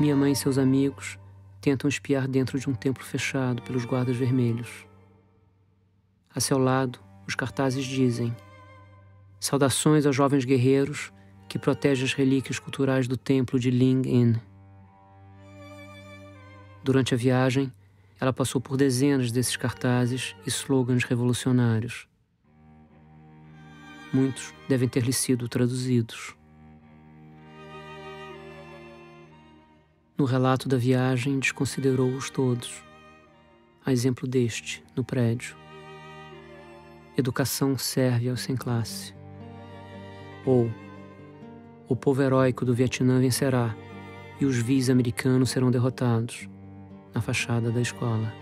Minha mãe e seus amigos tentam espiar dentro de um templo fechado pelos guardas vermelhos. A seu lado, os cartazes dizem: Saudações aos jovens guerreiros que protegem as relíquias culturais do templo de Ling In. Durante a viagem, ela passou por dezenas desses cartazes e slogans revolucionários. Muitos devem ter lhe sido traduzidos. No relato da viagem, desconsiderou-os todos, a exemplo deste, no prédio. Educação serve aos sem classe. Ou, o povo heróico do Vietnã vencerá e os vis americanos serão derrotados, na fachada da escola.